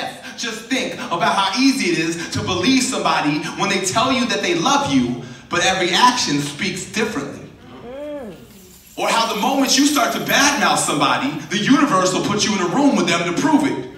death. Just think about how easy it is to believe somebody when they tell you that they love you, but every action speaks differently. Or how the moment you start to badmouth somebody, the universe will put you in a room with them to prove it.